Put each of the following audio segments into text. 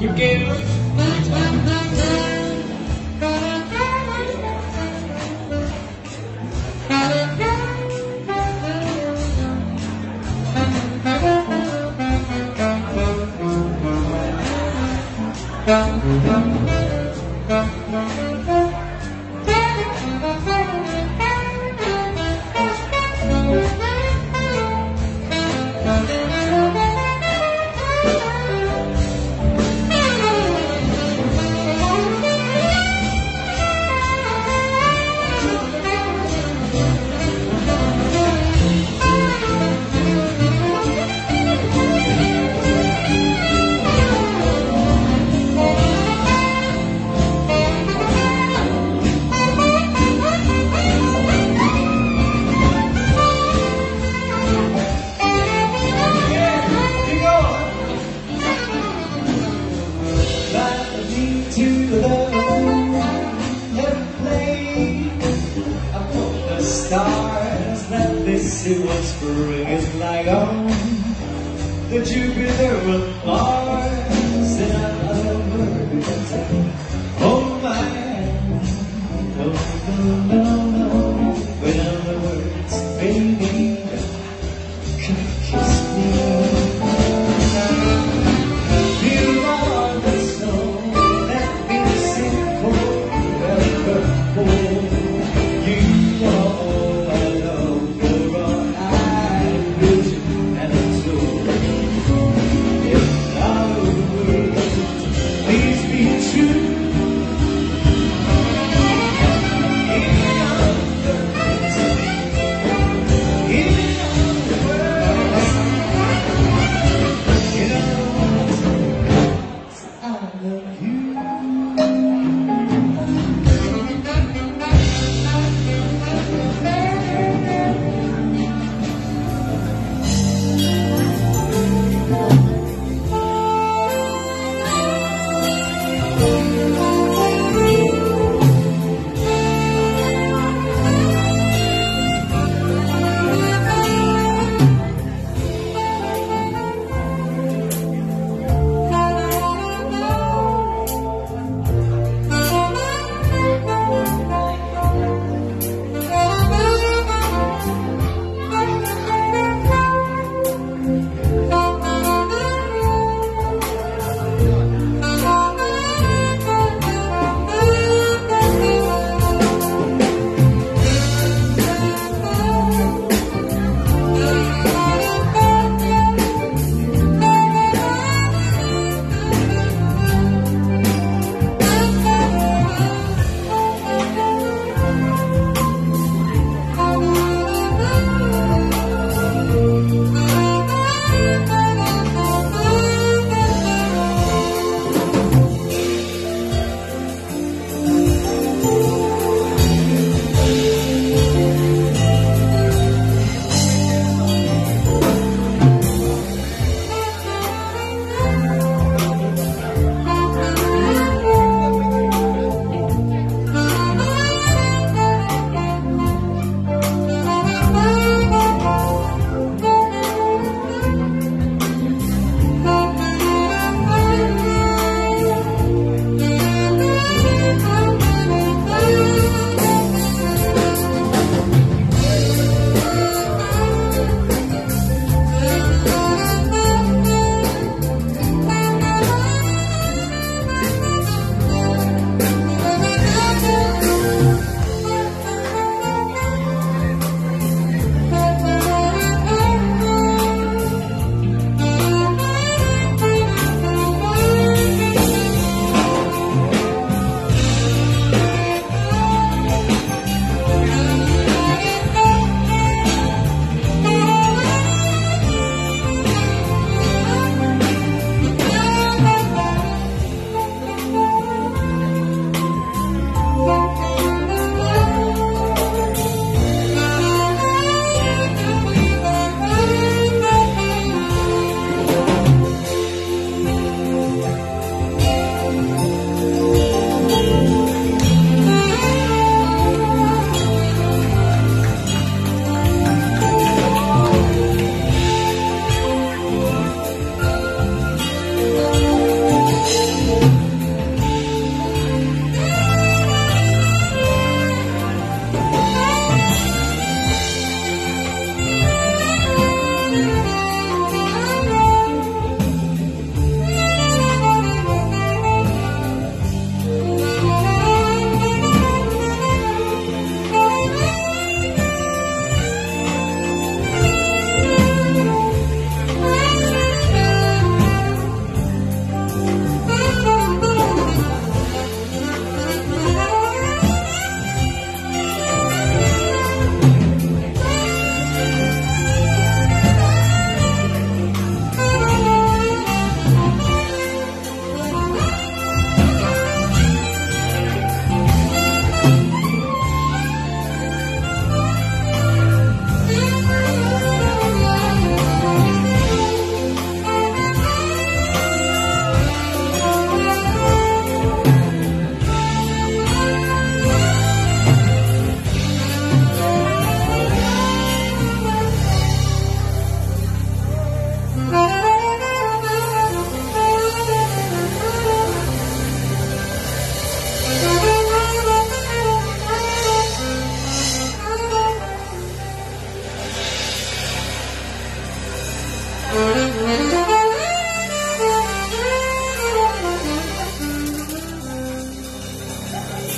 You can. it was whispering is like, oh, that you be there.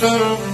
嗯。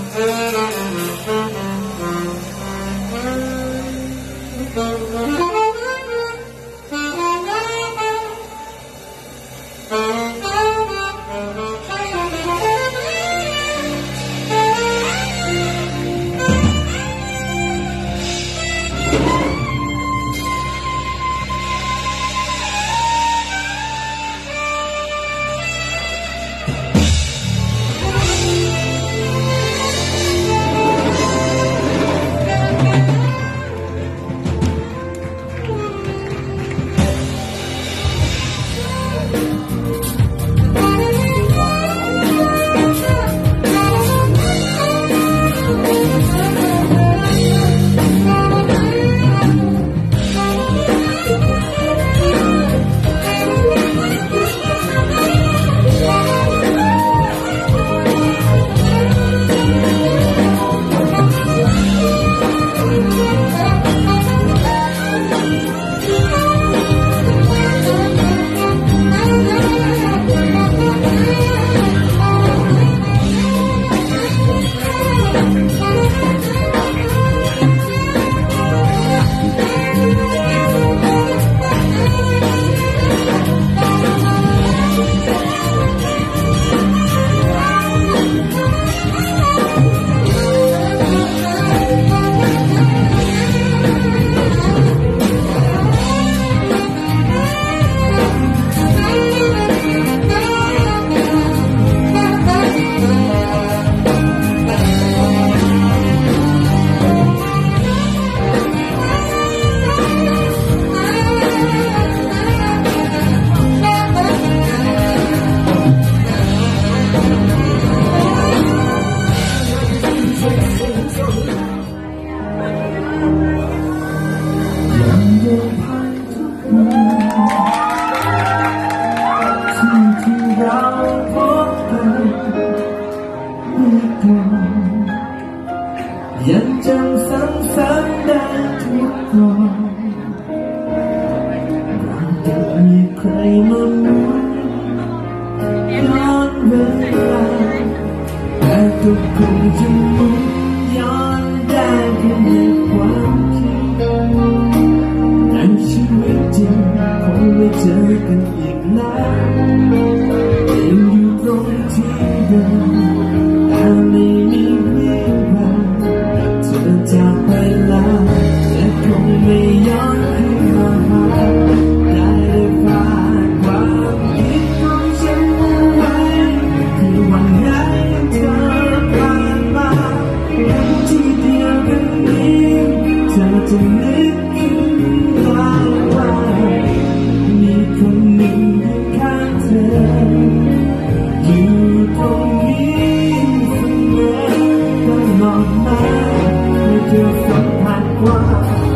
What.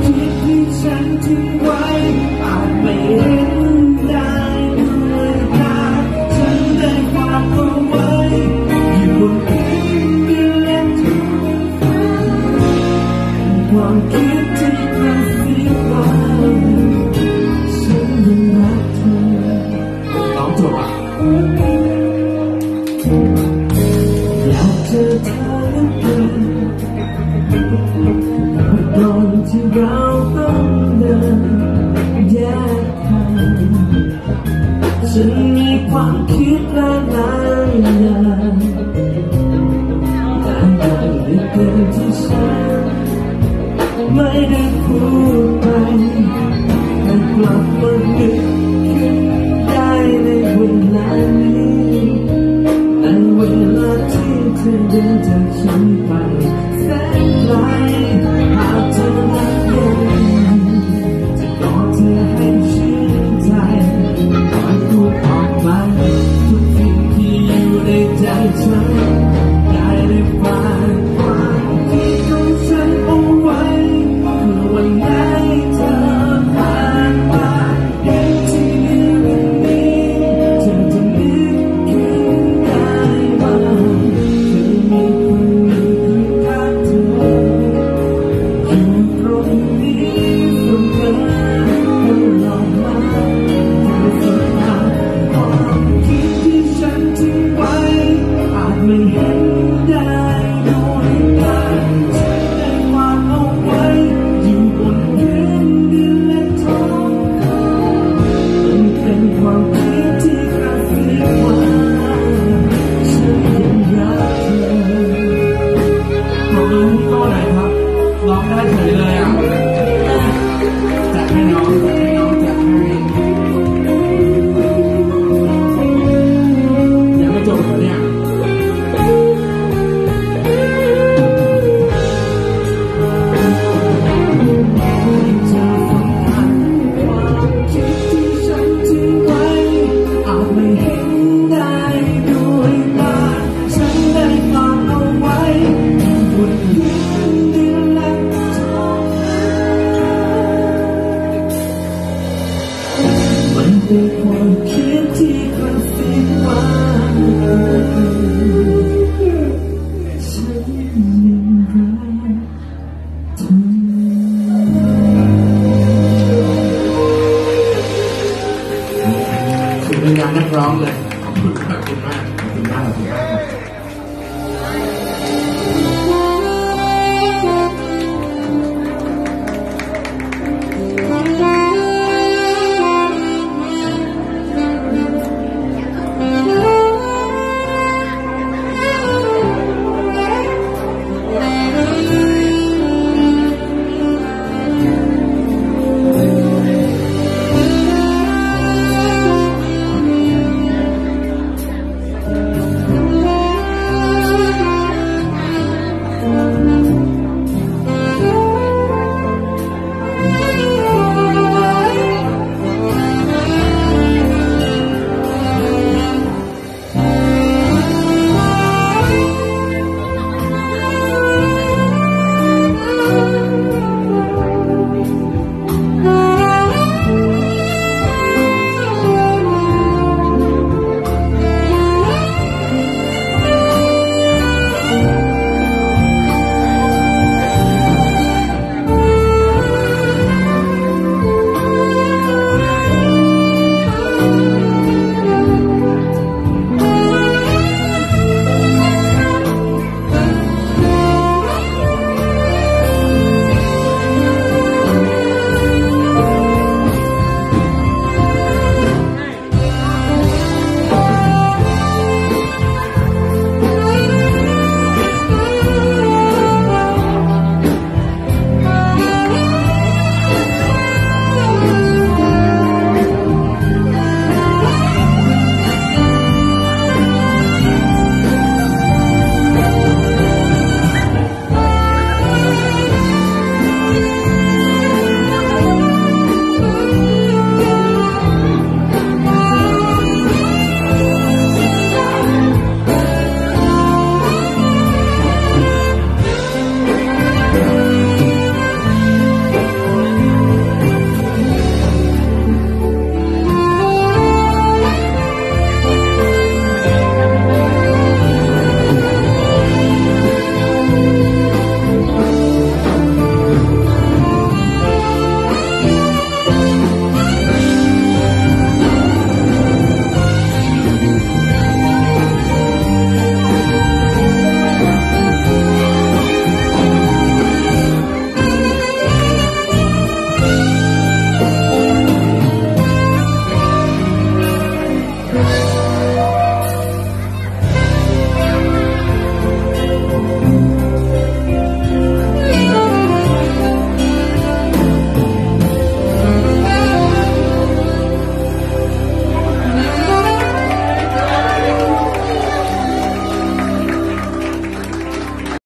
高登的夜空，是霓虹。